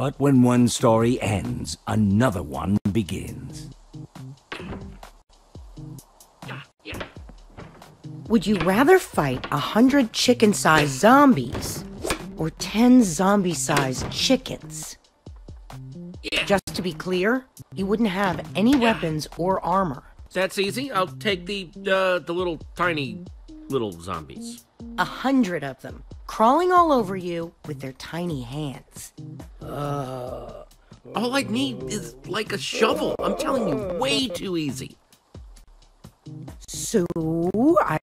But when one story ends, another one begins. Would you rather fight a hundred chicken-sized zombies or ten zombie-sized chickens? Just to be clear, you wouldn't have any weapons or armor. That's easy. I'll take the uh, the little tiny little zombies. A hundred of them, crawling all over you with their tiny hands. All I need is like a shovel. I'm telling you, way too easy. So,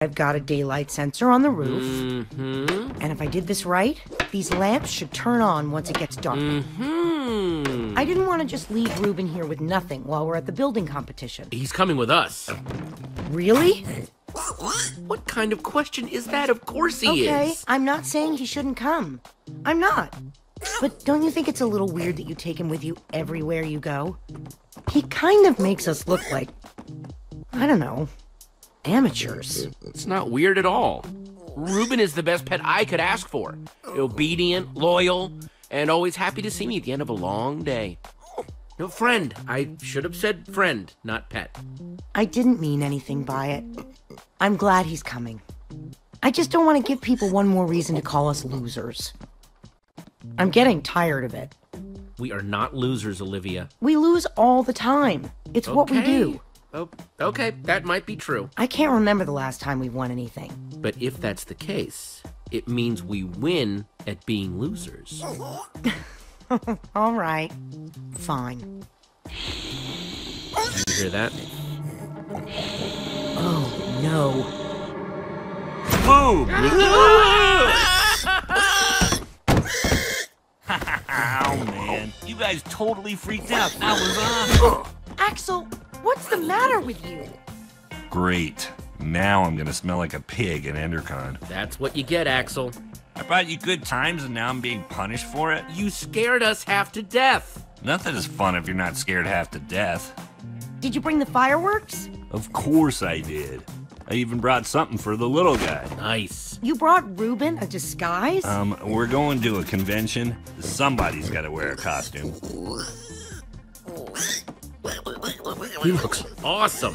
I've got a daylight sensor on the roof. Mm-hmm. And if I did this right, these lamps should turn on once it gets dark. Hmm. I didn't want to just leave Reuben here with nothing while we're at the building competition. He's coming with us. Really? What kind of question is that? Of course he Okay, is. Okay, I'm not saying he shouldn't come. I'm not. But don't you think it's a little weird that you take him with you everywhere you go? He kind of makes us look like, I don't know, amateurs. It's not weird at all. Reuben is the best pet I could ask for. Obedient, loyal, and always happy to see me at the end of a long day. No, friend. I should have said friend, not pet. I didn't mean anything by it. I'm glad he's coming. I just don't want to give people one more reason to call us losers. I'm getting tired of it. We are not losers, Olivia. We lose all the time. It's what we do. Oh, okay, that might be true. I can't remember the last time we won anything. But if that's the case, it means we win at being losers. All right. Fine. Did you hear that? Oh, no. Boom! Ow, oh, man. You guys totally freaked out. I was on. Axel, what's the matter with you? Great. Now I'm gonna smell like a pig in Endercon. That's what you get, Axel. I brought you good times and now I'm being punished for it? You scared us half to death. Nothing is fun if you're not scared half to death. Did you bring the fireworks? Of course I did. I even brought something for the little guy. Nice. You brought Reuben a disguise? Um, we're going to a convention. Somebody's gotta wear a costume. He looks awesome.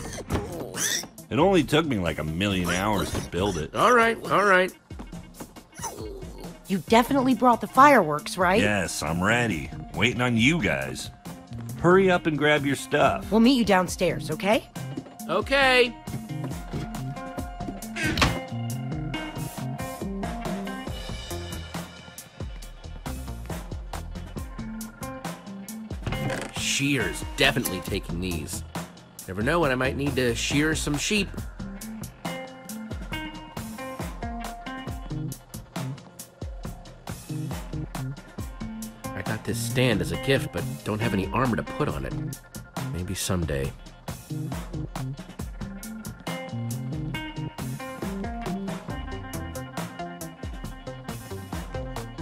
It only took me like a million hours to build it. All right, all right. you definitely brought the fireworks, right? Yes, I'm ready. Waiting on you guys. Hurry up and grab your stuff. We'll meet you downstairs, okay? Okay. Shears, definitely taking these. Never know when I might need to shear some sheep. I got this stand as a gift, but don't have any armor to put on it. Maybe someday.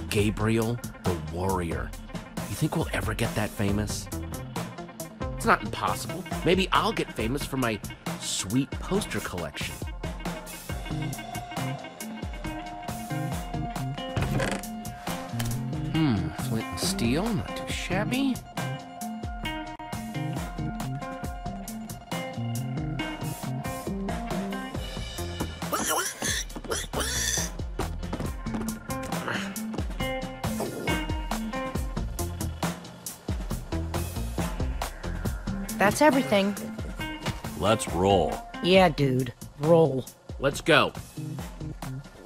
Gabriel the Warrior. You think we'll ever get that famous? It's not impossible. Maybe I'll get famous for my sweet poster collection. Hmm, flint and steel, not too shabby. That's everything. Let's roll. Yeah, dude. Roll. Let's go.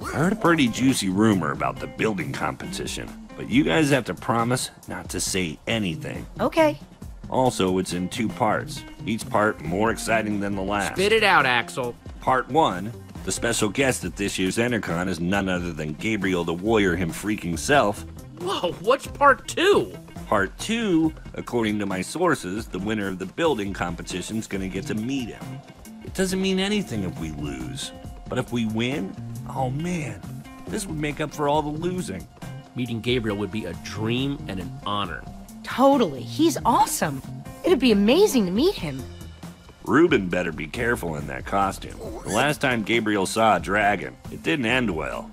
I heard a pretty juicy rumor about the building competition, but you guys have to promise not to say anything. Okay. Also, it's in two parts, each part more exciting than the last. Spit it out, Axel. Part one the special guest at this year's EnderCon is none other than Gabriel the Warrior him freaking self. Whoa, what's part two? Part two, according to my sources, the winner of the building competition's gonna get to meet him. It doesn't mean anything if we lose, but if we win, oh man, this would make up for all the losing. Meeting Gabriel would be a dream and an honor. Totally. He's awesome. It'd be amazing to meet him. Reuben better be careful in that costume. The last time Gabriel saw a dragon, it didn't end well.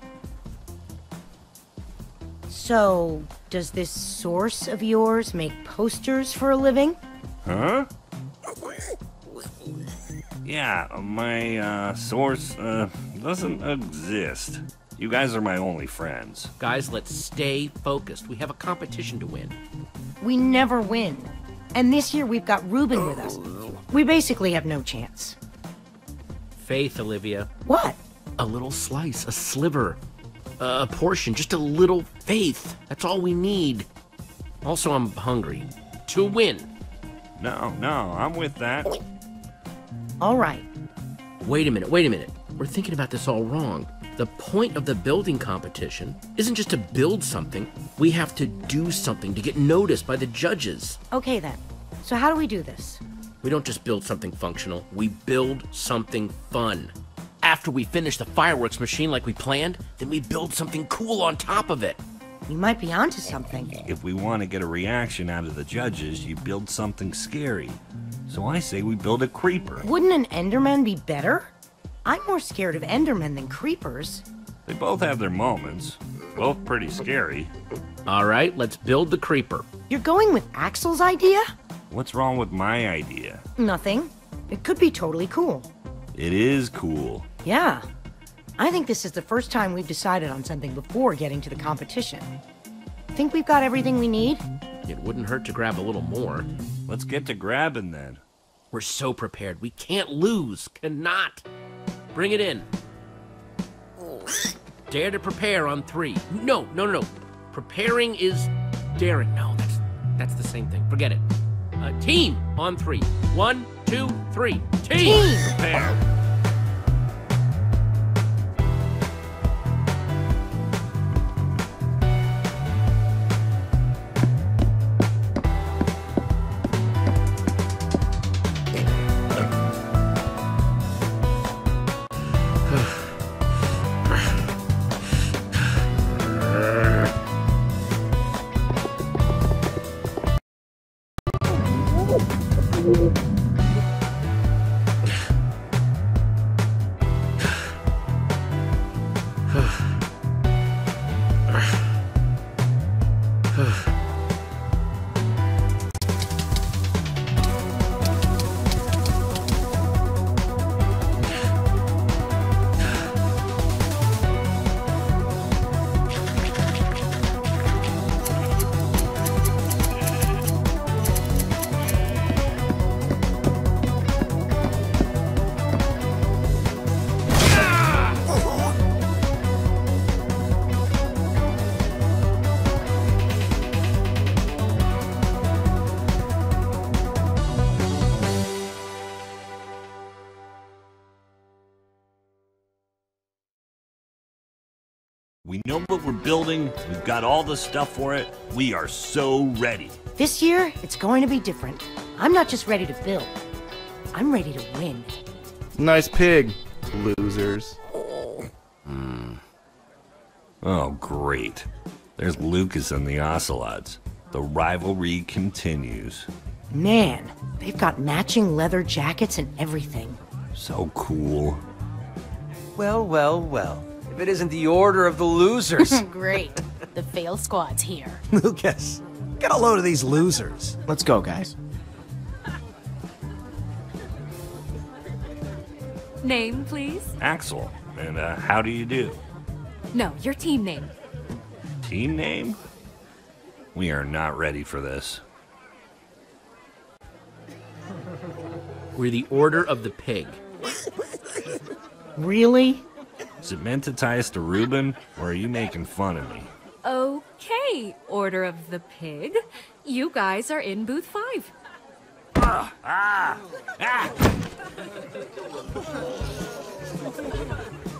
So, does this source of yours make posters for a living? Huh? Yeah, my uh, source uh, doesn't exist. You guys are my only friends. Guys, let's stay focused. We have a competition to win. We never win. And this year we've got Reuben with us. We basically have no chance. Faith, Olivia. What? A little slice, a sliver, a portion, just a little faith. That's all we need. Also, I'm hungry. To win. No, no, I'm with that. All right. Wait a minute, wait a minute. We're thinking about this all wrong. The point of the building competition isn't just to build something, we have to do something to get noticed by the judges. Okay then. So how do we do this? We don't just build something functional, we build something fun. After we finish the fireworks machine like we planned, then we build something cool on top of it. We might be onto something. If we want to get a reaction out of the judges, you build something scary. So I say we build a creeper. Wouldn't an Enderman be better? I'm more scared of Endermen than creepers. They both have their moments. Both pretty scary. All right, let's build the creeper. You're going with Axel's idea? What's wrong with my idea? Nothing. It could be totally cool. It is cool. Yeah. I think this is the first time we've decided on something before getting to the competition. Think we've got everything we need? It wouldn't hurt to grab a little more. Let's get to grabbing then. We're so prepared. We can't lose. Cannot. Bring it in. Dare to prepare on three. No, no, no, no. Preparing is daring. No, that's that's the same thing. Forget it. Uh, team on three. One, two, three. Team. Team! Prepare. Building. We've got all the stuff for it. We are so ready. This year, it's going to be different. I'm not just ready to build. I'm ready to win. Nice pig, losers. Hmm. Oh, great. There's Lucas and the Ocelots. The rivalry continues. Man, they've got matching leather jackets and everything. So cool. Well, well, well. If it isn't the order of the losers. Great. The fail squad's here. Lucas, get a load of these losers. Let's go, guys. Name, please? Axel, and uh, how do you do? No, your team name. Team name? We are not ready for this. We're the Order of the Pig. Really? Is it meant to tie us to Reuben, or are you making fun of me? Okay, Order of the Pig. You guys are in booth five. Is that a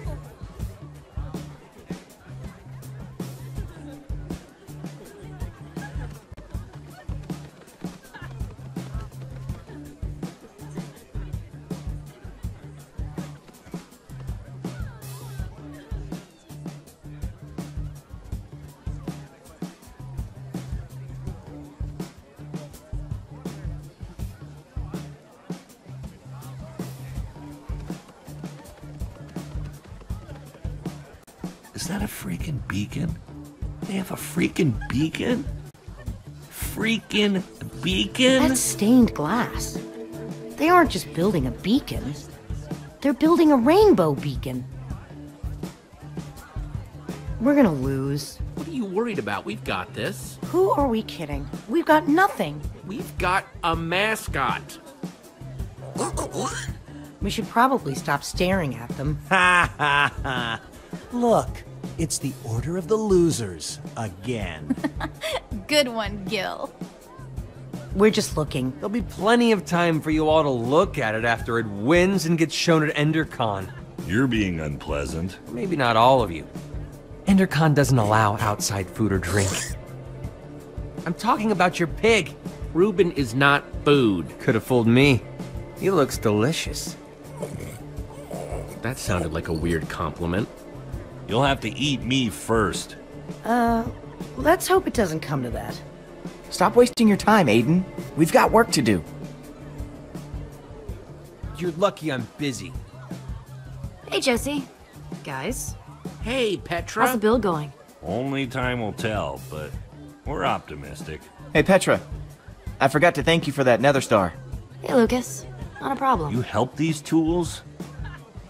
freaking beacon? Freaking beacon? That's stained glass. They aren't just building a beacon. They're building a rainbow beacon. We're gonna lose. What are you worried about? We've got this. Who are we kidding? We've got nothing. We've got a mascot. We should probably stop staring at them. Ha ha ha. Look, it's the Order of the Losers again. Good one, Gill. We're just looking. There'll be plenty of time for you all to look at it after it wins and gets shown at EnderCon. You're being unpleasant. Maybe not all of you. EnderCon doesn't allow outside food or drink. I'm talking about your pig. Reuben is not food. Could have fooled me. He looks delicious. That sounded like a weird compliment. You'll have to eat me first. Uh, let's hope it doesn't come to that. Stop wasting your time, Aiden. We've got work to do. You're lucky I'm busy. Hey, Jesse. Guys, Hey, Petra. how's the bill going? Only time will tell, but we're optimistic. Hey, Petra. I forgot to thank you for that nether star. Hey, Lucas. Not a problem. You help these tools?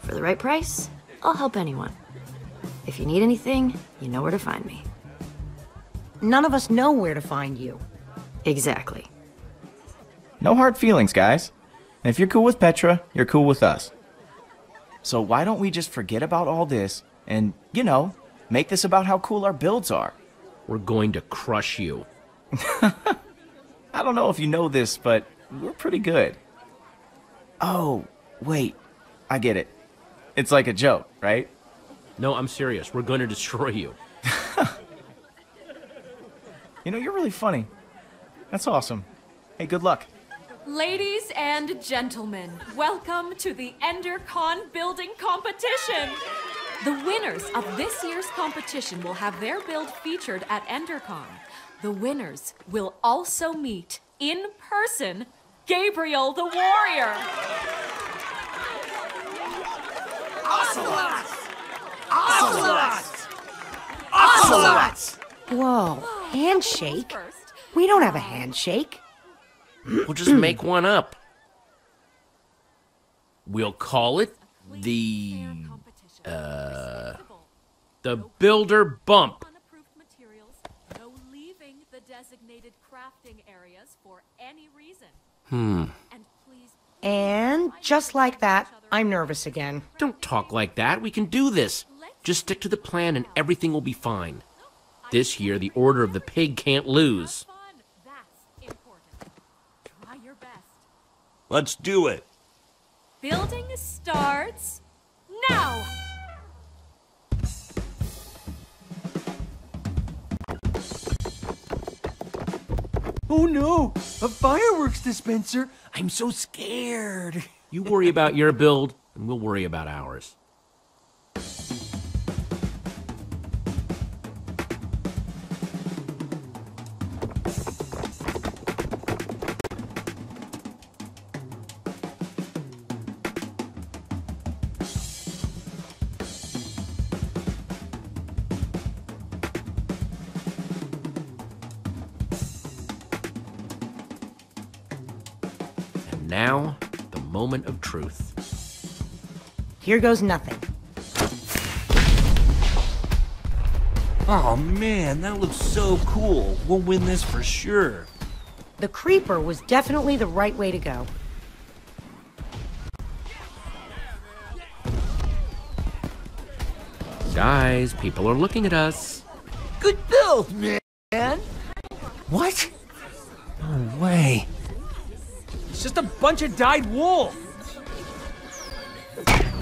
For the right price, I'll help anyone. If you need anything, you know where to find me. None of us know where to find you. Exactly. No hard feelings, guys. And if you're cool with Petra, you're cool with us. So why don't we just forget about all this and, you know, make this about how cool our builds are? We're going to crush you. I don't know if you know this, but we're pretty good. Oh, wait. I get it. It's like a joke, right? No, I'm serious. We're going to destroy you. You know, you're really funny. That's awesome. Hey, good luck. Ladies and gentlemen, welcome to the EnderCon building competition. The winners of this year's competition will have their build featured at EnderCon. The winners will also meet in person Gabriel the Warrior. Whoa, handshake? We don't have a handshake. We'll just make one up. We'll call it the uh the builder bump. unapproved materials, no leaving the designated crafting areas for any reason. Hmm. And just like that, I'm nervous again. Don't talk like that. We can do this. Just stick to the plan and everything will be fine. This year the Order of the Pig can't lose. fun. That's important. Try your best. Let's do it. Building starts now. Oh no! A fireworks dispenser! I'm so scared! You worry about your build, and we'll worry about ours. Truth. Here goes nothing. Oh man, that looks so cool. We'll win this for sure. The creeper was definitely the right way to go. Guys, people are looking at us. Good build, man! What? No way. It's just a bunch of dyed wool!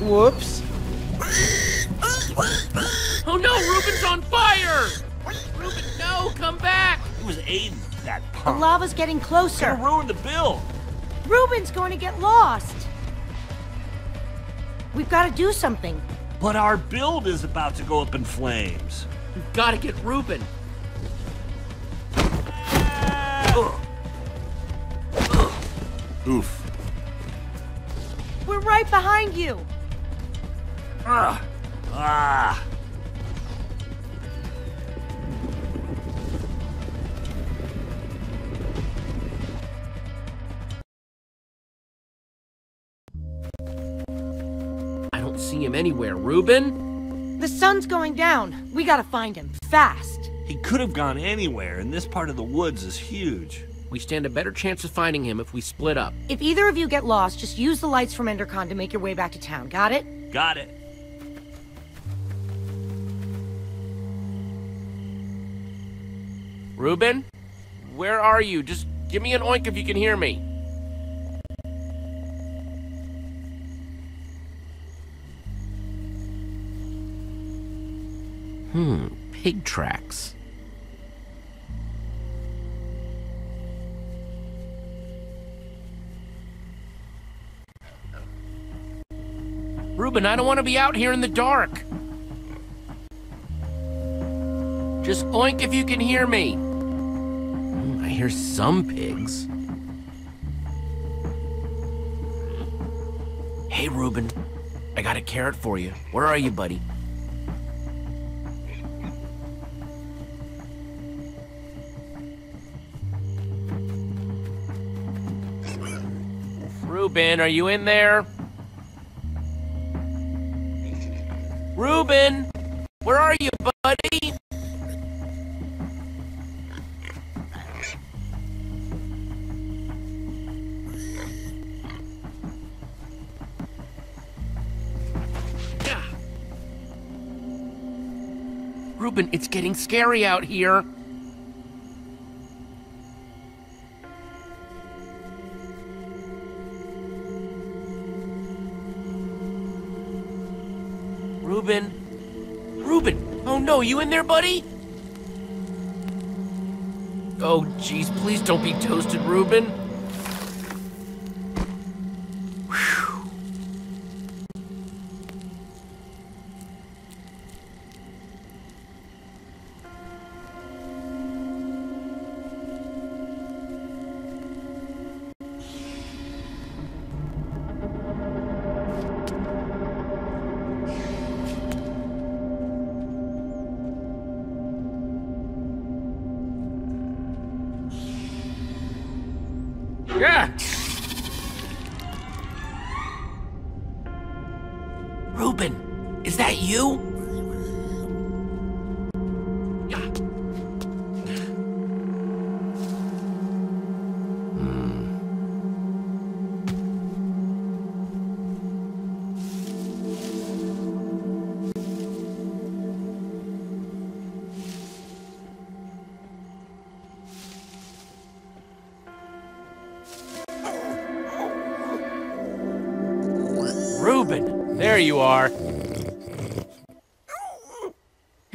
Whoops. Oh no, Reuben's on fire! Reuben, no, come back! It was Aiden, that punk. The lava's getting closer. Gonna ruin the build. Reuben's going to get lost. We've got to do something. But our build is about to go up in flames. We've got to get Reuben. Oof. We're right behind you. I don't see him anywhere, Reuben. The sun's going down. We gotta find him, fast. He could have gone anywhere, and this part of the woods is huge. We stand a better chance of finding him if we split up. If either of you get lost, just use the lights from Endercon to make your way back to town, got it? Got it. Reuben? Where are you? Just give me an oink if you can hear me. Hmm, pig tracks. Reuben, I don't want to be out here in the dark. Just oink if you can hear me. Hear some pigs. Hey, Reuben. I got a carrot for you. Where are you, buddy? Reuben, are you in there? Reuben! Where are you, buddy? Reuben, it's getting scary out here. Reuben? Reuben! Oh no, you in there, buddy? Oh, jeez, please don't be toasted, Reuben.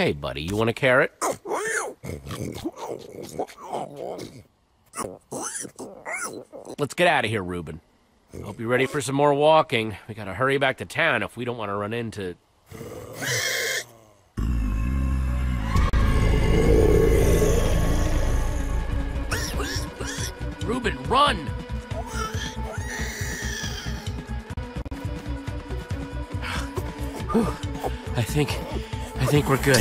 Hey, buddy, you want a carrot? Let's get out of here, Reuben. Hope you're ready for some more walking. We gotta hurry back to town if we don't want to run into. Reuben, run! I think, I think we're good.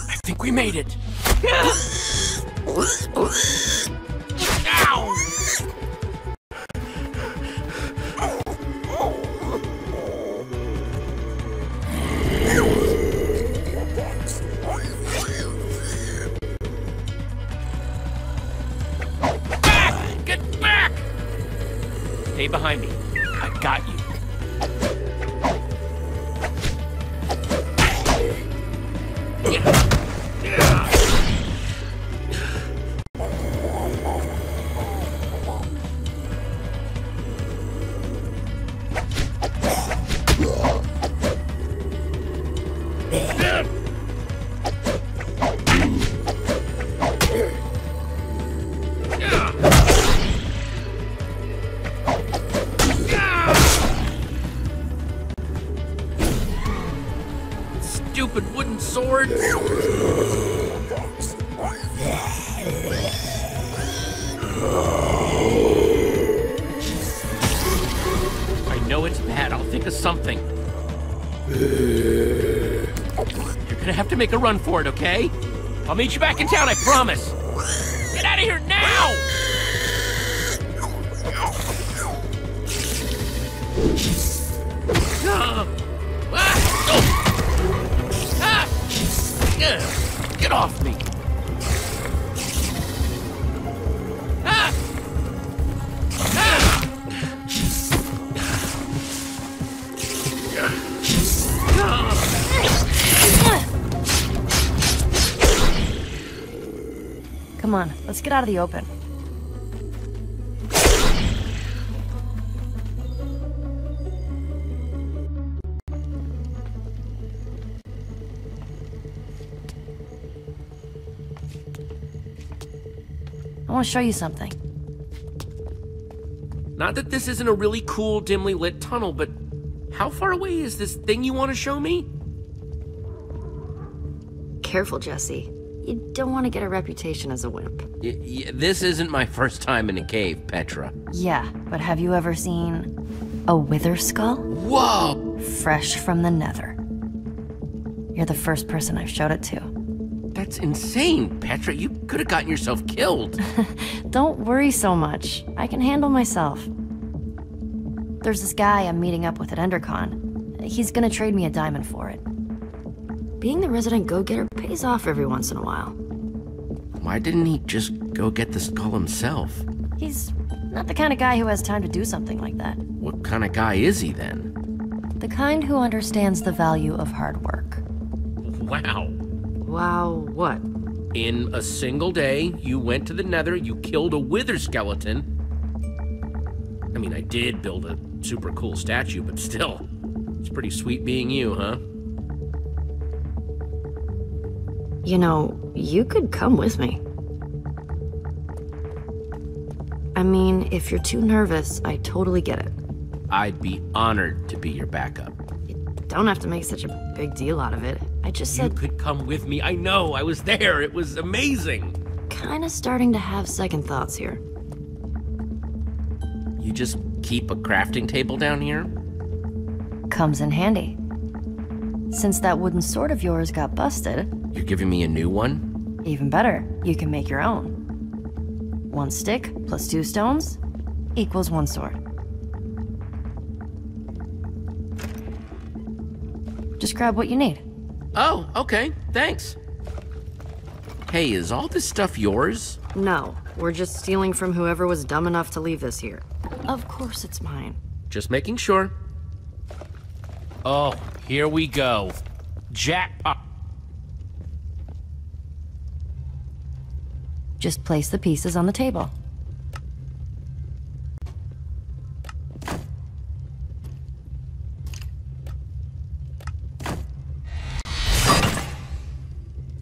I think we made it. Get back! Stay behind me. I know it's bad. I'll think of something. You're gonna have to make a run for it, okay? I'll meet you back in town, I promise. Get out of the open. I want to show you something. Not that this isn't a really cool, dimly lit tunnel, but how far away is this thing you want to show me? Careful, Jesse. You don't want to get a reputation as a wimp. Y- this isn't my first time in a cave, Petra. Yeah, but have you ever seen a wither skull? Whoa! Fresh from the nether. You're the first person I've showed it to. That's insane, Petra. You could have gotten yourself killed. Don't worry so much. I can handle myself. There's this guy I'm meeting up with at EnderCon. He's gonna trade me a diamond for it. Being the resident go-getter pays off every once in a while. Why didn't he just go get the skull himself? He's not the kind of guy who has time to do something like that. What kind of guy is he then? The kind who understands the value of hard work. Wow. Wow, what? In a single day, you went to the nether, you killed a wither skeleton. I mean, I did build a super cool statue, but still, it's pretty sweet being you, huh? You know, you could come with me. I mean, if you're too nervous, I totally get it. I'd be honored to be your backup. You don't have to make such a big deal out of it. I just said- You could come with me. I know, I was there. It was amazing. kinda starting to have second thoughts here. You just keep a crafting table down here? Comes in handy. Since that wooden sword of yours got busted, You're giving me a new one? even better, you can make your own. One stick plus two stones equals one sword. Just grab what you need. Oh, okay. Thanks. Hey, is all this stuff yours? No, we're just stealing from whoever was dumb enough to leave this here. Of course it's mine. Just making sure. Oh, here we go. Jackpot. Just place the pieces on the table.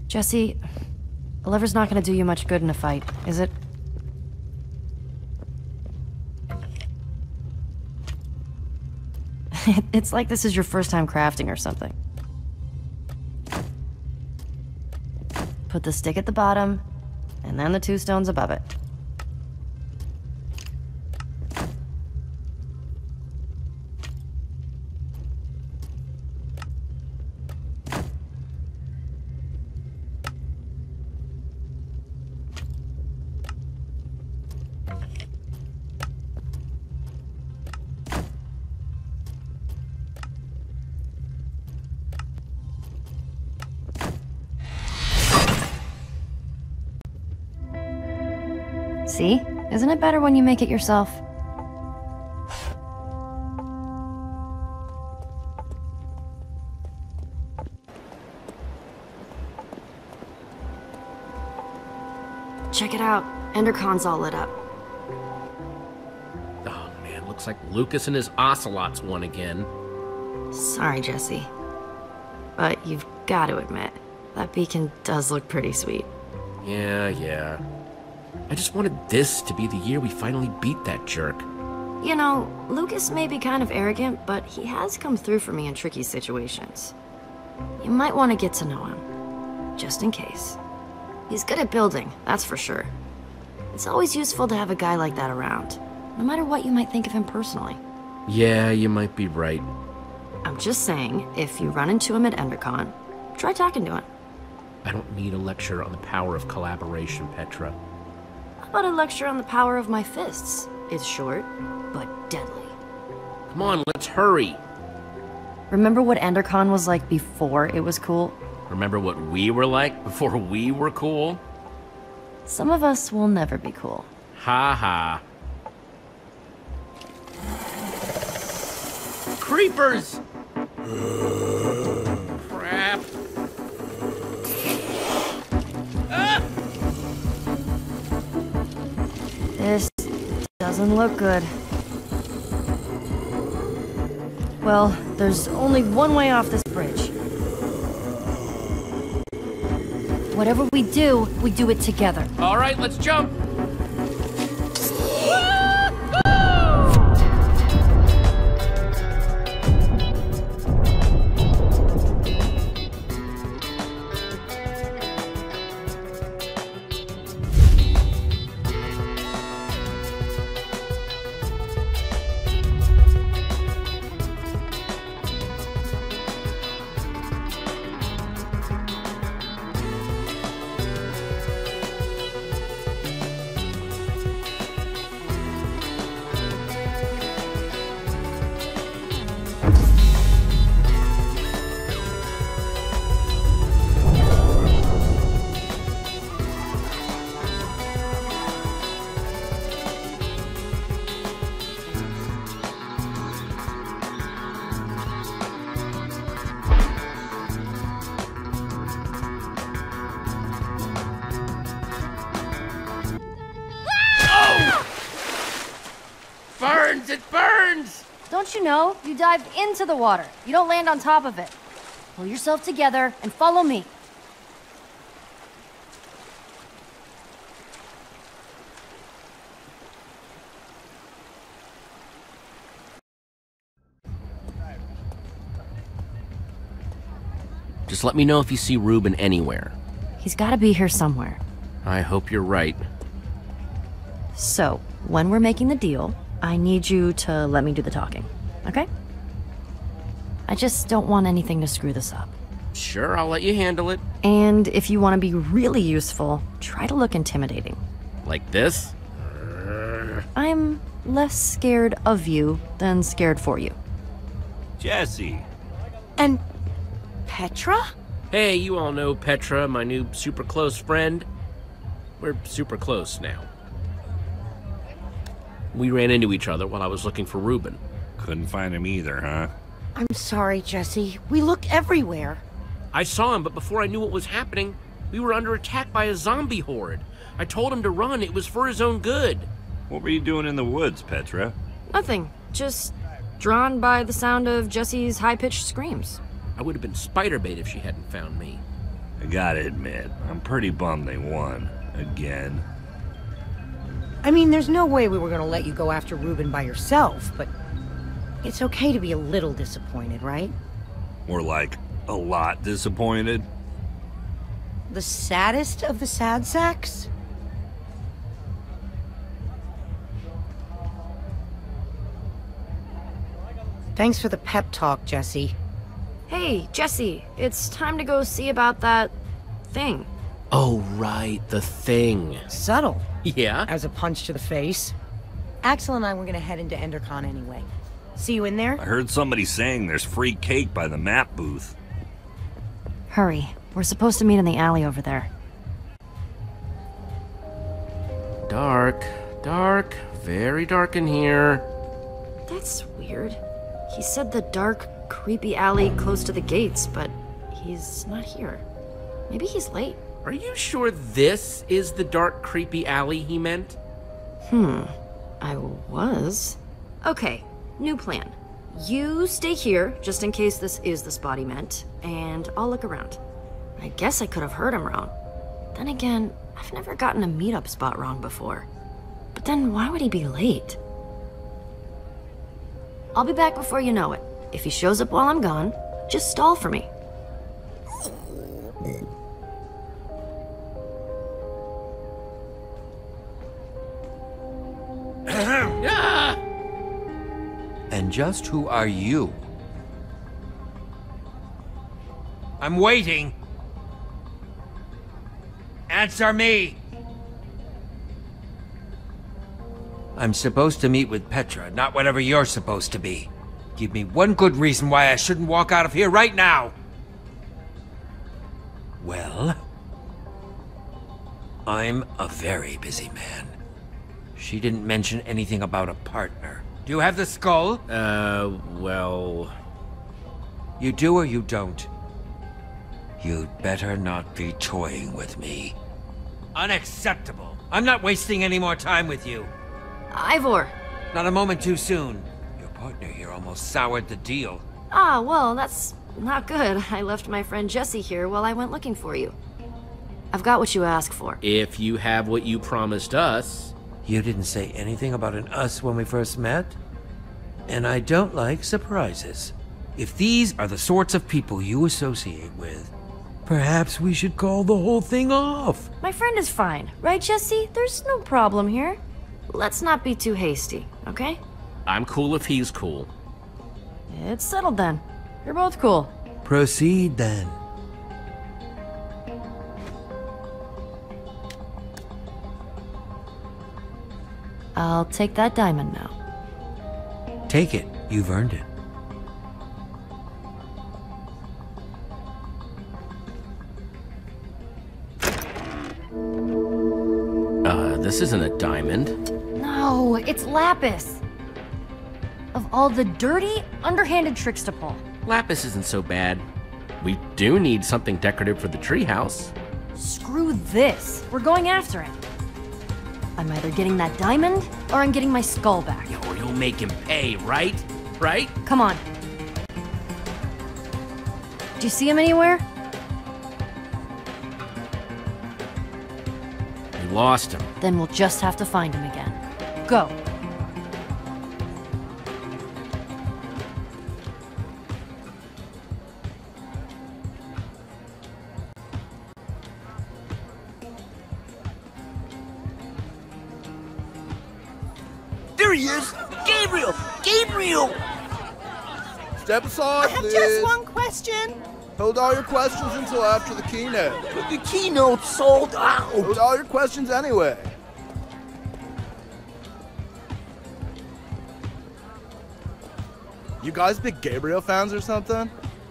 Jesse, a lever's not gonna do you much good in a fight, is it? it's like this is your first time crafting or something. Put the stick at the bottom, and then the two stones above it. Isn't better when you make it yourself? Check it out. Endercon's all lit up. Oh man, looks like Lucas and his ocelots won again. Sorry, Jesse. But you've got to admit, that beacon does look pretty sweet. Yeah, yeah. I just wanted this to be the year we finally beat that jerk. You know, Lucas may be kind of arrogant, but he has come through for me in tricky situations. You might want to get to know him, just in case. He's good at building, that's for sure. It's always useful to have a guy like that around, no matter what you might think of him personally. Yeah, you might be right. I'm just saying, if you run into him at EnderCon, try talking to him. I don't need a lecture on the power of collaboration, Petra. How about a lecture on the power of my fists? It's short, but deadly. Come on, let's hurry. Remember what EnderCon was like before it was cool? Remember what we were like before we were cool? Some of us will never be cool. Ha ha. Creepers! Uh, Doesn't look good. Well, there's only one way off this bridge. Whatever we do, we do it together. All right, let's jump. You know? Dive into the water. You don't land on top of it. Pull yourself together and follow me. Just let me know if you see Reuben anywhere. He's gotta be here somewhere. I hope you're right. So, when we're making the deal, I need you to let me do the talking, okay? I just don't want anything to screw this up. Sure, I'll let you handle it. And if you want to be really useful, try to look intimidating. Like this? I'm less scared of you than scared for you. Jesse. And Petra? Hey, you all know Petra, my new super close friend. We're super close now. We ran into each other while I was looking for Reuben. Couldn't find him either, huh? I'm sorry, Jesse. We look everywhere. I saw him, but before I knew what was happening, we were under attack by a zombie horde. I told him to run, it was for his own good. What were you doing in the woods, Petra? Nothing. Just drawn by the sound of Jesse's high pitched screams. I would have been spider bait if she hadn't found me. I gotta admit, I'm pretty bummed they won. Again. I mean, there's no way we were gonna let you go after Reuben by yourself, but it's okay to be a little disappointed, right? Or like, a lot disappointed. The saddest of the sad sacks? Thanks for the pep talk, Jesse. Hey, Jesse, it's time to go see about that thing. Oh, right, the thing. Subtle. Yeah? As a punch to the face. Axel and I were gonna head into Endercon anyway. See you in there? I heard somebody saying there's free cake by the map booth. Hurry. We're supposed to meet in the alley over there. Dark, dark, very dark in here. That's weird. He said the dark, creepy alley close to the gates, but he's not here. Maybe he's late. Are you sure this is the dark, creepy alley he meant? Hmm. I was. Okay, new plan. You stay here, just in case this is the spot he meant, and I'll look around. I guess I could have heard him wrong. Then again, I've never gotten a meetup spot wrong before. But then why would he be late? I'll be back before you know it. If he shows up while I'm gone, just stall for me. And just who are you? I'm waiting. Answer me. I'm supposed to meet with Petra, not whatever you're supposed to be. Give me one good reason why I shouldn't walk out of here right now. Well, I'm a very busy man. She didn't mention anything about a partner. Do you have the skull? Uh, well. You do or you don't? You'd better not be toying with me. Unacceptable. I'm not wasting any more time with you. Ivor. Not a moment too soon. Your partner here almost soured the deal. Ah, well, that's not good. I left my friend Jesse here while I went looking for you. I've got what you asked for. If you have what you promised us. You didn't say anything about an us when we first met? And I don't like surprises. If these are the sorts of people you associate with, perhaps we should call the whole thing off. My friend is fine, right, Jesse? There's no problem here. Let's not be too hasty, okay? I'm cool if he's cool. It's settled then. You're both cool. Proceed then. I'll take that diamond now. Take it. You've earned it. Uh, this isn't a diamond. No, it's Lapis. Of all the dirty, underhanded tricks to pull. Lapis isn't so bad. We do need something decorative for the treehouse. Screw this. We're going after him. I'm either getting that diamond, or I'm getting my skull back. Or you'll make him pay, right? Right? Come on. Do you see him anywhere? We lost him. Then we'll just have to find him again. Go. Step aside, I have please. just one question. Hold all your questions until after the keynote. But the keynote sold out. Hold all your questions anyway. You guys big Gabriel fans or something?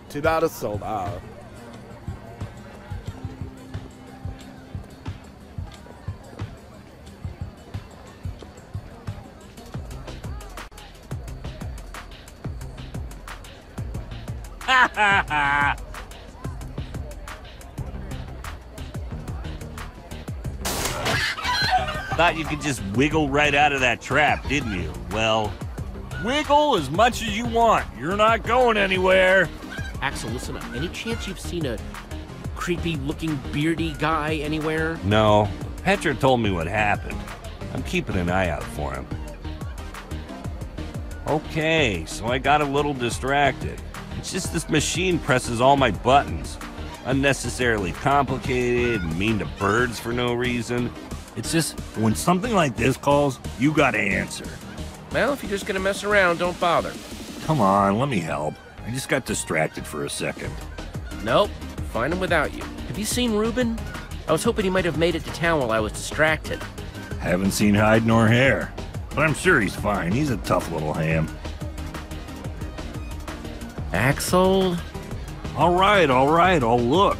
Too bad it's sold out. Thought you could just wiggle right out of that trap, didn't you? Well, wiggle as much as you want. You're not going anywhere. Axel, listen up. Any chance you've seen a creepy looking beardy guy anywhere? No, Petra told me what happened. I'm keeping an eye out for him. Okay, so I got a little distracted. It's just this machine presses all my buttons. Unnecessarily complicated mean to birds for no reason. It's just when something like this calls, you gotta answer. Well, if you're just gonna mess around, don't bother. Come on, let me help. I just got distracted for a second. Nope, find him without you. Have you seen Reuben? I was hoping he might have made it to town while I was distracted. Haven't seen hide nor hair. But I'm sure he's fine. He's a tough little ham. Axel? All right, all right, I'll look.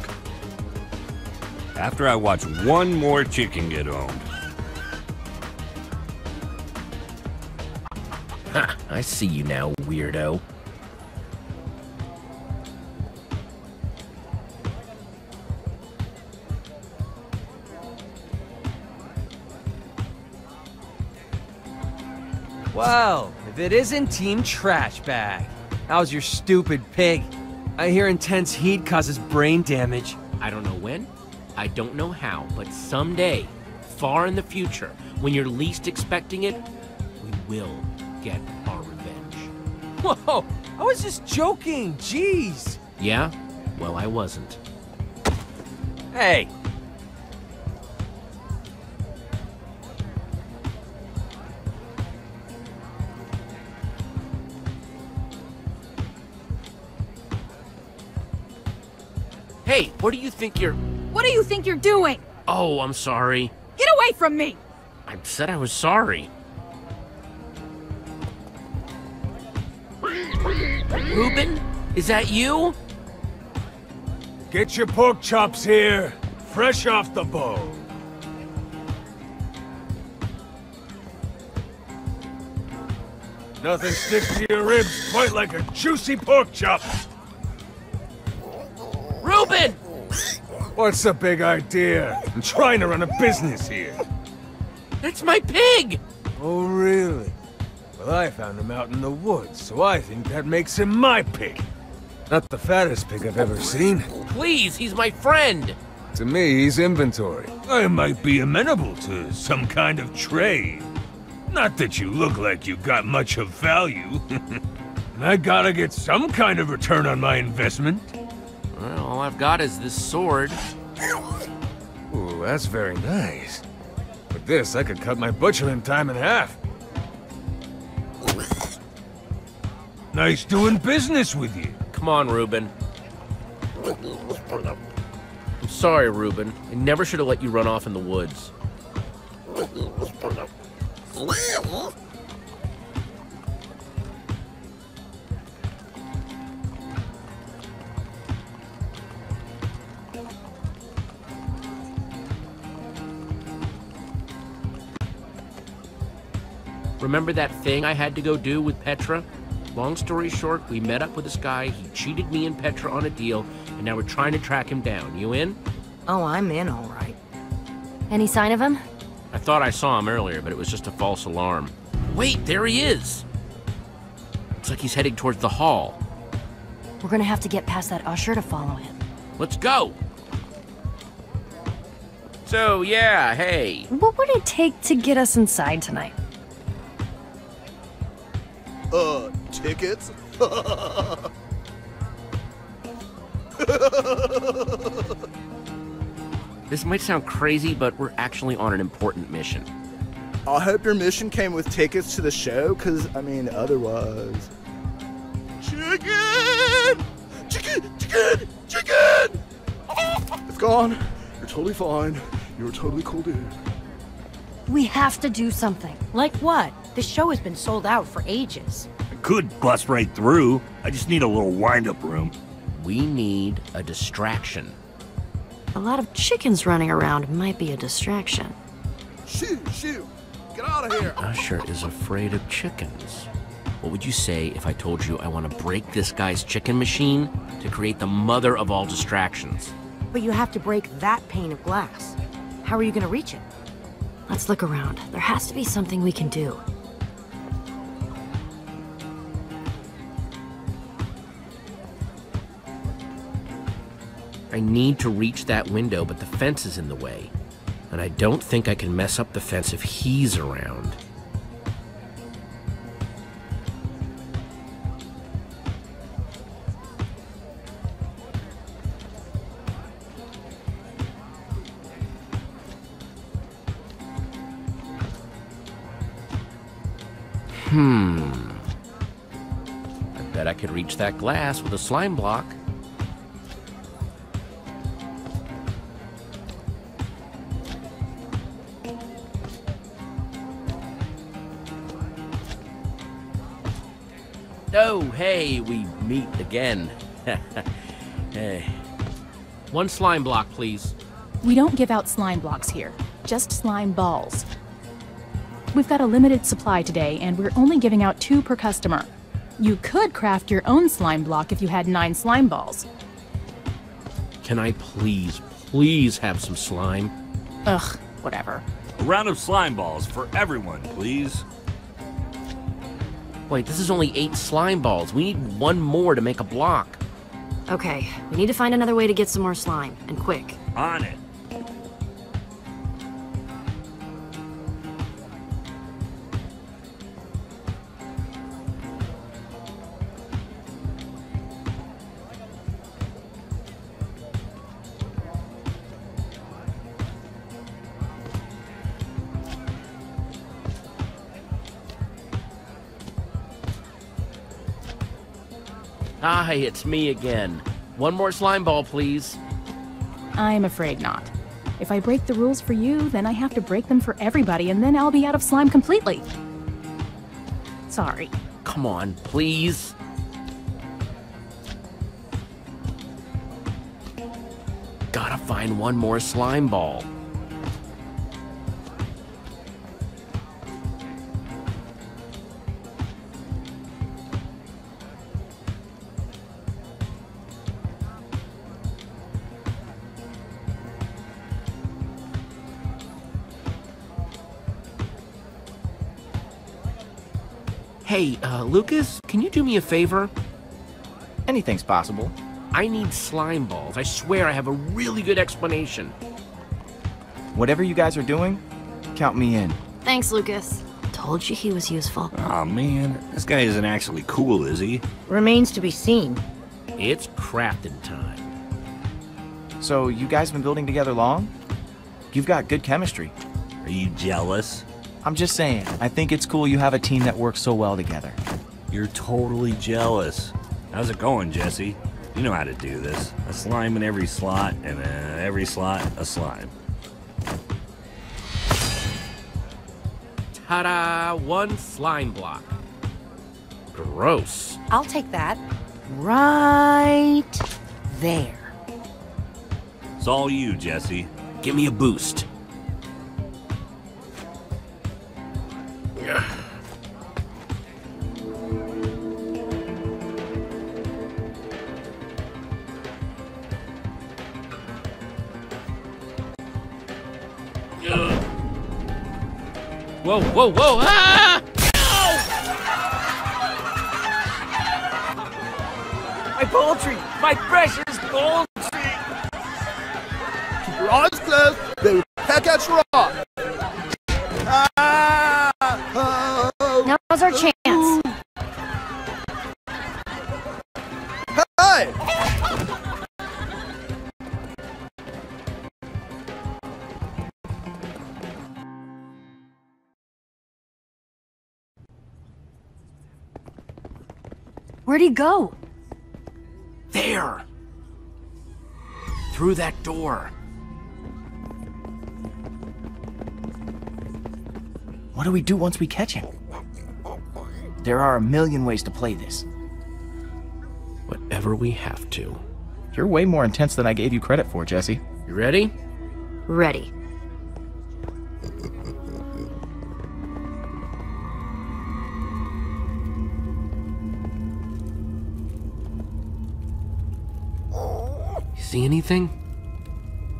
After I watch one more chicken get owned. Ha, I see you now, weirdo. Well, if it isn't Team Trash Bag. How's your stupid pig? I hear intense heat causes brain damage. I don't know when, I don't know how, but someday, far in the future, when you're least expecting it, we will get our revenge. Whoa, I was just joking, jeez. Yeah? Well, I wasn't. Hey, Hey, what do you think you're... What do you think you're doing? Oh, I'm sorry. Get away from me! I said I was sorry. Reuben? Is that you? Get your pork chops here, fresh off the bone. Nothing sticks to your ribs quite like a juicy pork chop. What's the big idea? I'm trying to run a business here. That's my pig! Oh, really? Well, I found him out in the woods, so I think that makes him my pig. Not the fattest pig I've ever seen. Please, he's my friend. To me, he's inventory. I might be amenable to some kind of trade. Not that you look like you got much of value. I gotta get some kind of return on my investment. All I've got is this sword. Ooh, that's very nice. With this, I could cut my butcher in time in half. Nice doing business with you. Come on, Reuben. I'm sorry, Reuben. I never should have let you run off in the woods. Remember that thing I had to go do with Petra? Long story short, we met up with this guy, he cheated me and Petra on a deal, and now we're trying to track him down. You in? Oh, I'm in, all right. Any sign of him? I thought I saw him earlier, but it was just a false alarm. Wait, there he is! Looks like he's heading towards the hall. We're gonna have to get past that usher to follow him. Let's go! So, yeah, hey. What would it take to get us inside tonight? Uh, tickets? This might sound crazy, but we're actually on an important mission. I hope your mission came with tickets to the show, because, I mean, otherwise. Chicken! Chicken! Chicken! Chicken! It's gone. You're totally fine. You're a totally cool dude. We have to do something. Like what? This show has been sold out for ages. I could bust right through. I just need a little wind-up room. We need a distraction. A lot of chickens running around might be a distraction. Shoo, shoo! Get out of here! Usher is afraid of chickens. What would you say if I told you I want to break this guy's chicken machine to create the mother of all distractions? But you have to break that pane of glass. How are you gonna reach it? Let's look around. There has to be something we can do. I need to reach that window, but the fence is in the way. And I don't think I can mess up the fence if he's around. Hmm. I bet I could reach that glass with a slime block. Oh, hey, we meet again. hey. One slime block, please. We don't give out slime blocks here, just slime balls. We've got a limited supply today, and we're only giving out two per customer. You could craft your own slime block if you had nine slime balls. Can I please, please have some slime? Ugh, whatever. A round of slime balls for everyone, please. Wait, this is only eight slime balls. We need one more to make a block. Okay, we need to find another way to get some more slime, and quick. On it. Hi, it's me again. One more slime ball, please. I'm afraid not. If I break the rules for you, then I have to break them for everybody, and then I'll be out of slime completely. Sorry. Come on, please. Gotta find one more slime ball. Hey, uh, Lucas, can you do me a favor? Anything's possible. I need slime balls. I swear I have a really good explanation. Whatever you guys are doing, count me in. Thanks, Lucas. Told you he was useful. Aw, man. This guy isn't actually cool, is he? Remains to be seen. It's crafting time. So, you guys have been building together long? You've got good chemistry. Are you jealous? I'm just saying, I think it's cool you have a team that works so well together. You're totally jealous. How's it going, Jesse? You know how to do this. A slime in every slot, and uh, every slot, a slime. Ta-da! One slime block. Gross. I'll take that. Right there. It's all you, Jesse. Give me a boost. Whoa, whoa, whoa! Ah! My poultry! My precious poultry! Keep your eyes closed. They will peck at your eye. Ah! Oh. Now's our chance. Where'd he go? There! Through that door. What do we do once we catch him? There are a million ways to play this. Whatever we have to. You're way more intense than I gave you credit for, Jesse. You ready? Ready. See anything?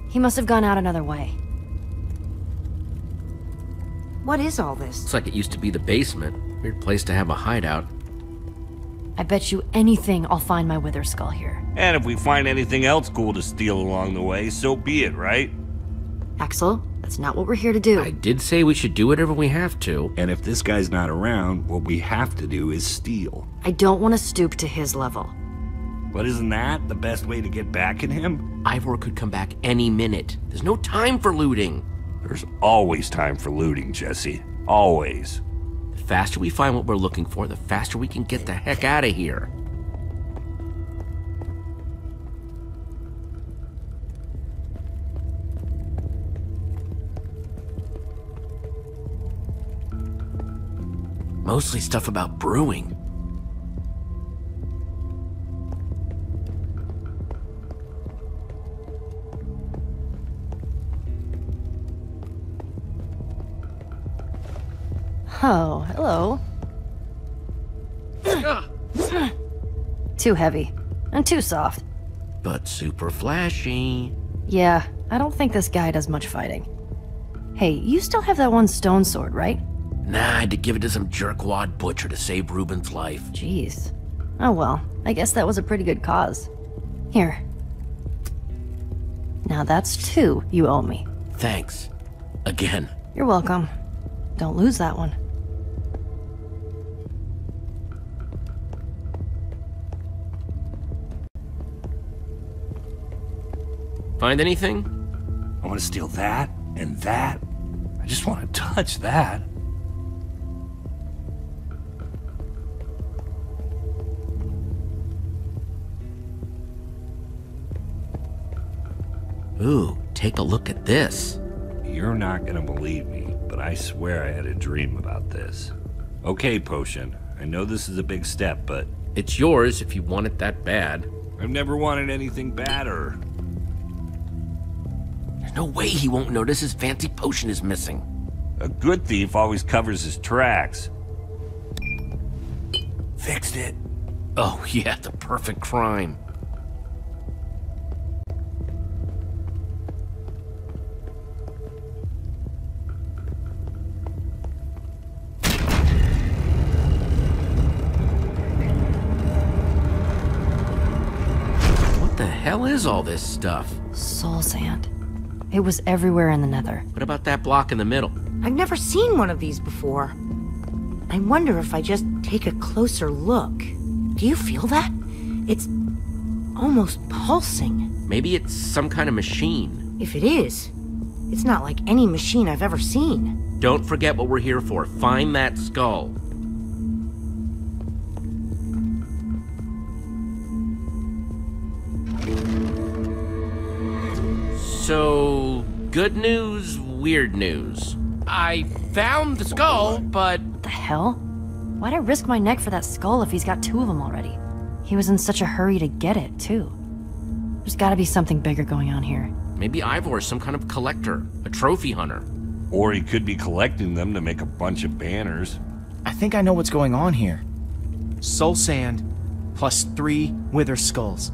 He must have gone out another way. What is all this? Looks like it used to be the basement. Weird place to have a hideout. I bet you anything I'll find my wither skull here. And if we find anything else cool to steal along the way, so be it, right? Axel, that's not what we're here to do. I did say we should do whatever we have to. And if this guy's not around, what we have to do is steal. I don't want to stoop to his level. But isn't that the best way to get back at him? Ivor could come back any minute. There's no time for looting. There's always time for looting, Jesse. Always. The faster we find what we're looking for, the faster we can get the heck out of here. Mostly stuff about brewing. Oh, hello. too heavy. And too soft. But super flashy. Yeah, I don't think this guy does much fighting. Hey, you still have that one stone sword, right? Nah, I had to give it to some jerkwad butcher to save Reuben's life. Jeez. Oh well, I guess that was a pretty good cause. Here. Now that's two you owe me. Thanks. Again. You're welcome. Don't lose that one. Find anything? I want to steal that and that. I just want to touch that. Ooh, take a look at this. You're not gonna believe me, but I swear I had a dream about this. Okay, Potion. I know this is a big step, but It's yours if you want it that bad. I've never wanted anything badder. No way he won't notice his fancy potion is missing. A good thief always covers his tracks. Fixed it. Oh yeah, the perfect crime. What the hell is all this stuff? Soul sand. It was everywhere in the nether. What about that block in the middle? I've never seen one of these before. I wonder if I just take a closer look. Do you feel that? It's almost pulsing. Maybe it's some kind of machine. If it is, it's not like any machine I've ever seen. Don't forget what we're here for. Find that skull. So, good news, weird news. I found the skull, but. What the hell? Why'd I risk my neck for that skull if he's got two of them already? He was in such a hurry to get it, too. There's gotta be something bigger going on here. Maybe Ivor's some kind of collector, a trophy hunter. Or he could be collecting them to make a bunch of banners. I think I know what's going on here. Soul sand plus three wither skulls.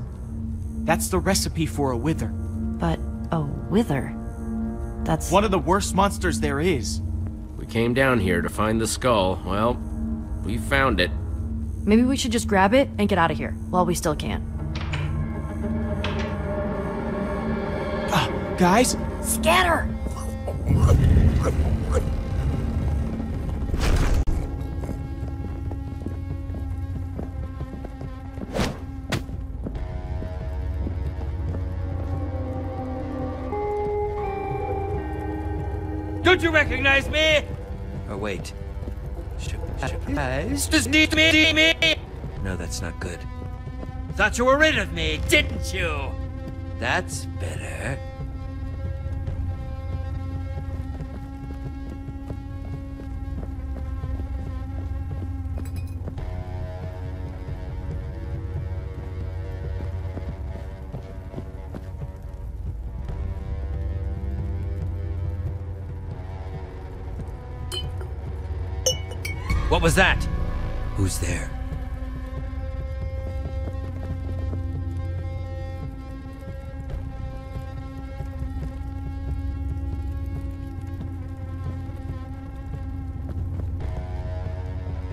That's the recipe for a wither. But a wither? That's one of the worst monsters there is. We came down here to find the skull. Well, we found it. Maybe we should just grab it and get out of here while we still can. Uh, guys? Scatter! Don't you recognize me? Oh, wait. Surprise? Does need me, me? No, that's not good. Thought you were rid of me, didn't you? That's better. What was that? Who's there?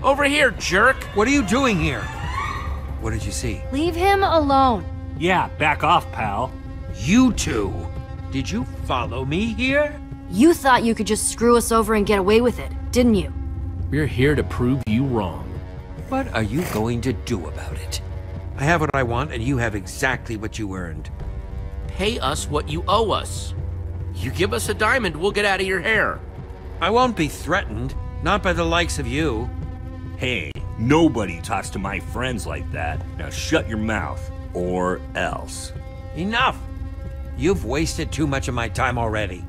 Over here, jerk! What are you doing here? What did you see? Leave him alone. Yeah, back off, pal. You two! Did you follow me here? You thought you could just screw us over and get away with it, didn't you? We're here to prove you wrong. What are you going to do about it? I have what I want, and you have exactly what you earned. Pay us what you owe us. You give us a diamond, we'll get out of your hair. I won't be threatened. Not by the likes of you. Hey, nobody talks to my friends like that. Now shut your mouth, or else. Enough! You've wasted too much of my time already.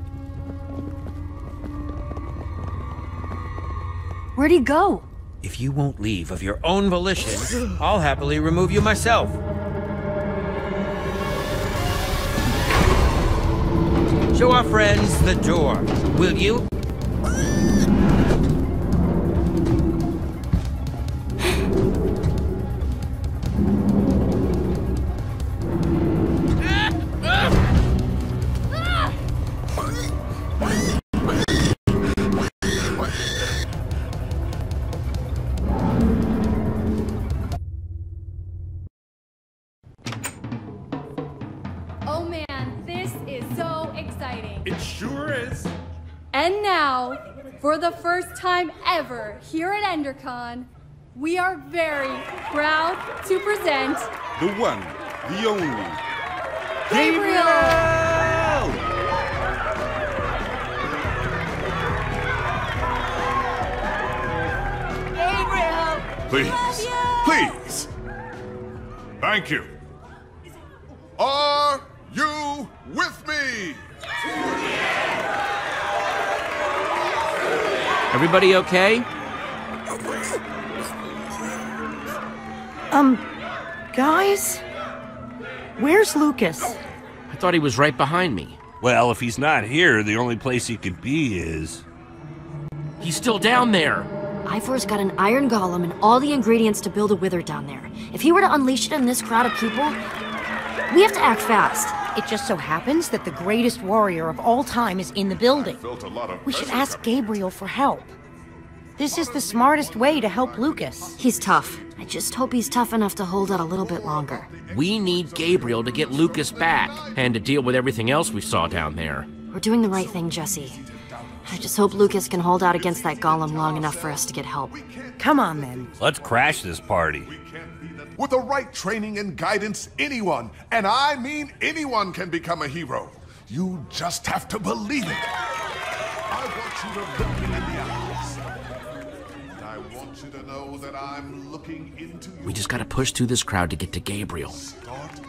Where'd he go? If you won't leave of your own volition, I'll happily remove you myself. Show our friends the door, will you? For the first time ever here at EnderCon, we are very proud to present The one, the only. Gabriel! Gabriel! Please, please. Thank you. Are you with me? Everybody okay? Um, guys? Where's Lucas? I thought he was right behind me. Well, if he's not here, the only place he could be is. He's still down there. Ivor's got an iron golem and all the ingredients to build a wither down there. If he were to unleash it in this crowd of people, we have to act fast. It just so happens that the greatest warrior of all time is in the building. Felt a lot of We should ask Gabriel for help. This is the smartest way to help Lucas. He's tough. I just hope he's tough enough to hold out a little bit longer. We need Gabriel to get Lucas back and to deal with everything else we saw down there. We're doing the right thing, Jesse. I just hope Lucas can hold out against that golem long enough for us to get help. Come on, then. Let's crash this party. With the right training and guidance, anyone, and I mean anyone, can become a hero. You just have to believe it. I want you to look me in the eyes. And I want you to know that I'm looking into your We just gotta push through this crowd to get to Gabriel. Start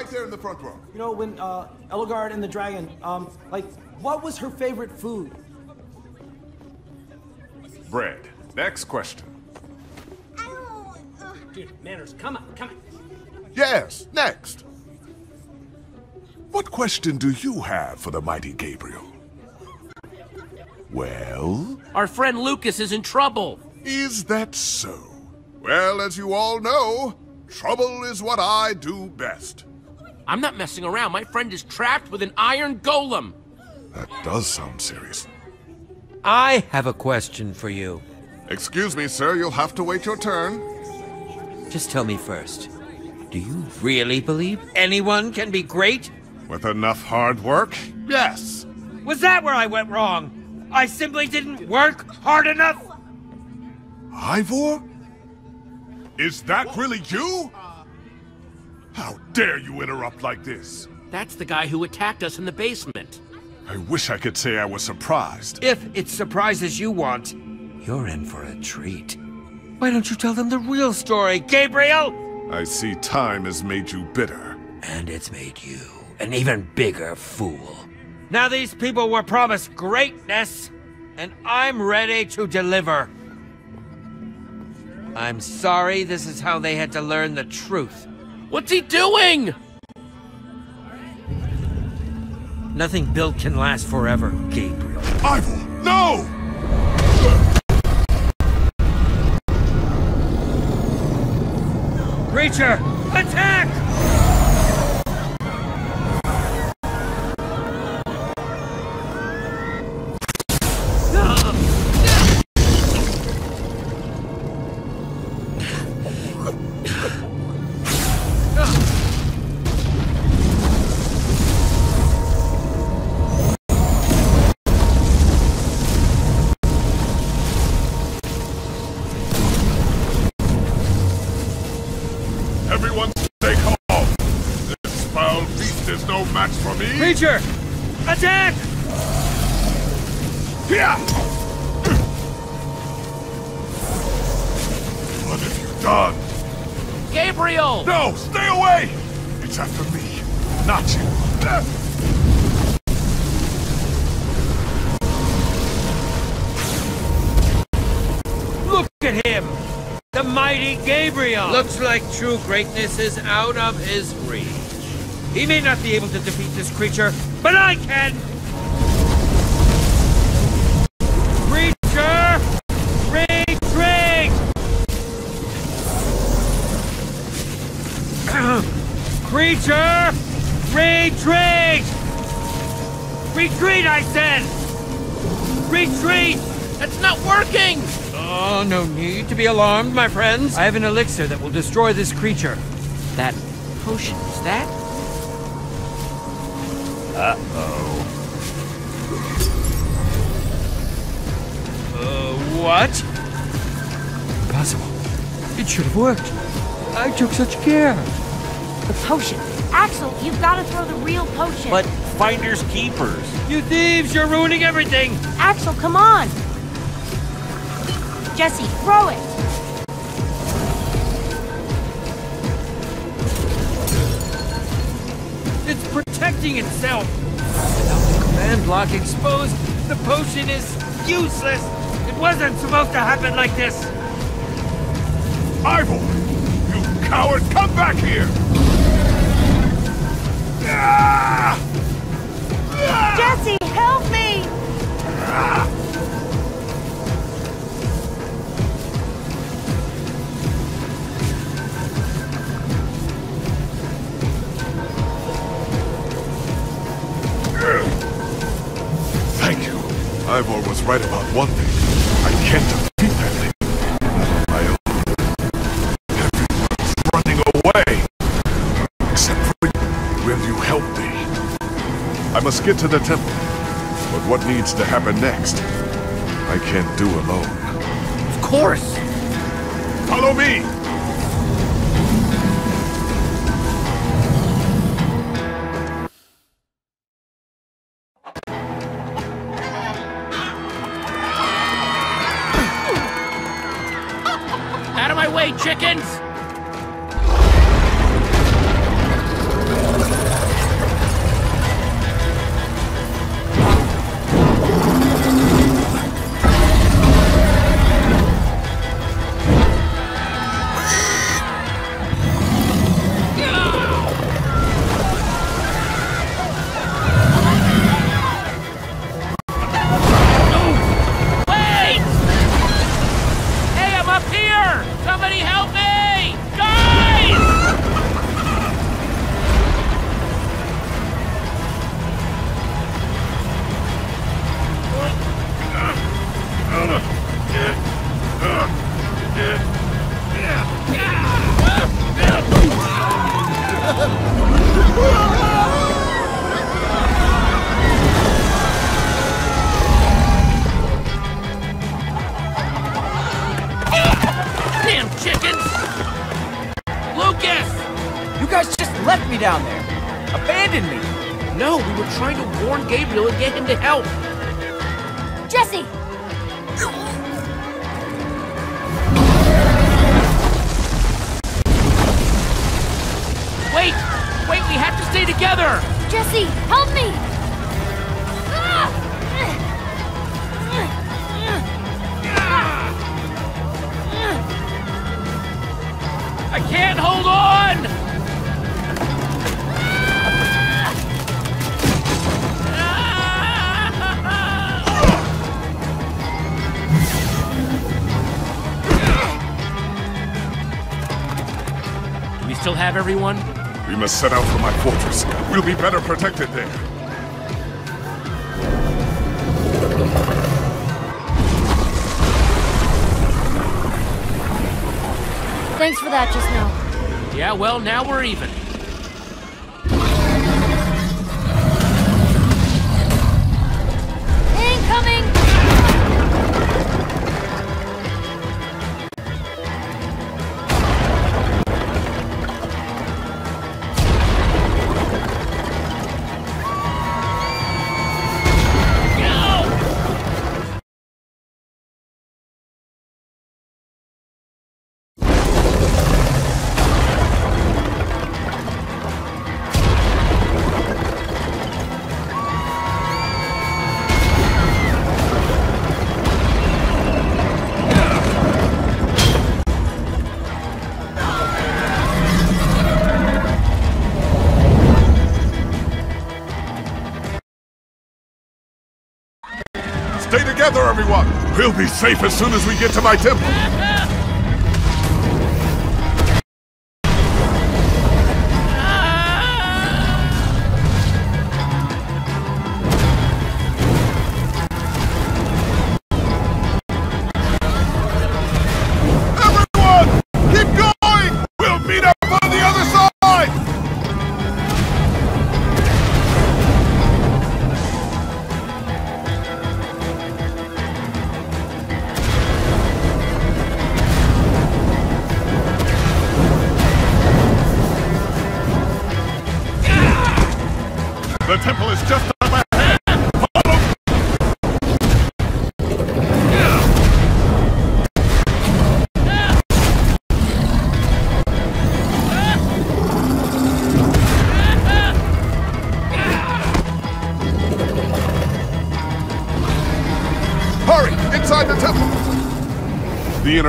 right there in the front row. You know, when uh, Ellegaard and the dragon, um, like, what was her favorite food? Bread. Next question. Dude, manners, come on, come on. Yes, next. What question do you have for the mighty Gabriel? Well? Our friend Lucas is in trouble. Is that so? Well, as you all know, trouble is what I do best. I'm not messing around. My friend is trapped with an iron golem. That does sound serious. I have a question for you. Excuse me, sir, you'll have to wait your turn. Just tell me first. Do you really believe anyone can be great? With enough hard work, yes. Was that where I went wrong? I simply didn't work hard enough? Ivor? Is that really you? How dare you interrupt like this? That's the guy who attacked us in the basement. I wish I could say I was surprised. If it's surprises you want, you're in for a treat. Why don't you tell them the real story, Gabriel? I see time has made you bitter. And it's made you an even bigger fool. Now these people were promised greatness, and I'm ready to deliver. I'm sorry this is how they had to learn the truth. What's he doing? Nothing built can last forever, Gabriel. Ivor, no! Creature, attack! For me. Creature, attack! Here! What have you done? Gabriel! No, stay away! It's after me, not you. Look at him! The mighty Gabriel! Looks like true greatness is out of his reach. He may not be able to defeat this creature, but I can! Creature! Retreat! creature! Retreat! Retreat, I said! Retreat! That's not working! Oh, no need to be alarmed, my friends. I have an elixir that will destroy this creature. That potion, is that? Uh-oh. Uh, what? Impossible. It should have worked. I took such care. The potion. Axel, you've got to throw the real potion. But finders keepers. You thieves, you're ruining everything. Axel, come on. Jesse, throw it. It's itself. Without the command block exposed, the potion is useless. It wasn't supposed to happen like this. Ivor! You coward, come back here! Ah! Jesse, help me! Ivor was right about one thing. I can't defeat that thing. I Everyone's running away. Except for you. Will you help me? I must get to the temple. But what needs to happen next? I can't do alone. Of course! Follow me! Out of my way, chickens! Gabriel and get him to help. Jesse! Wait! Wait, we have to stay together! Jesse, help have everyone? We must set out for my fortress. We'll be better protected there. Thanks for that just now. Yeah, well, now we're even. Be safe as soon as we get to my temple!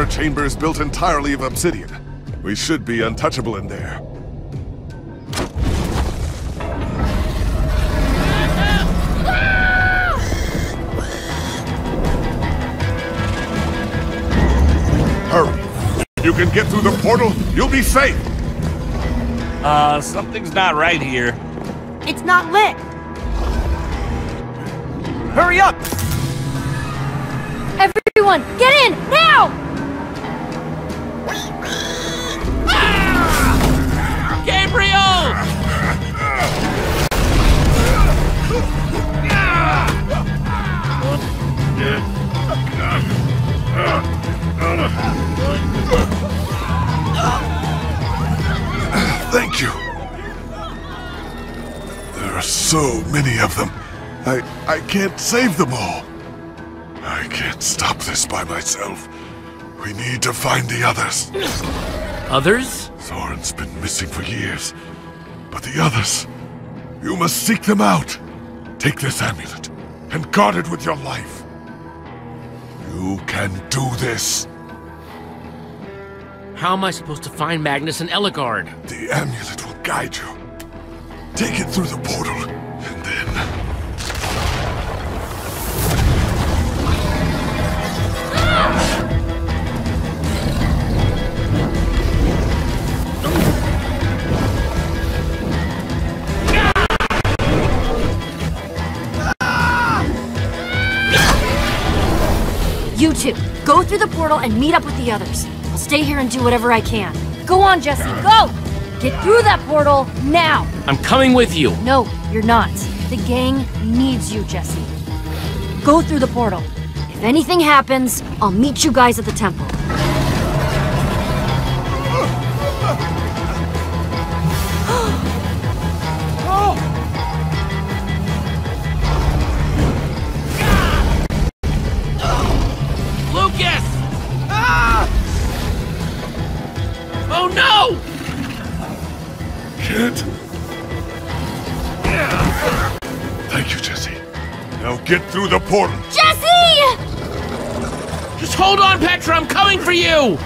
The inner chamber is built entirely of obsidian. We should be untouchable in there. Hurry! If you can get through the portal, you'll be safe! Uh, something's not right here. It's not lit. Hurry up! Everyone, get in, now! Thank you. There are so many of them. I I can't save them all. I can't stop this by myself. We need to find the others. Others? Soren's been missing for years. But the others, you must seek them out. Take this amulet and guard it with your life. You can do this. How am I supposed to find Magnus and Ellegaard? The amulet will guide you. Take it through the portal, and then... two, go through the portal and meet up with the others. I'll stay here and do whatever I can. Go on, Jesse, go! Get through that portal, now! I'm coming with you. No, you're not. The gang needs you, Jesse. Go through the portal. If anything happens, I'll meet you guys at the temple. Get through the portal. Jesse! Just hold on, Petra, I'm coming for you!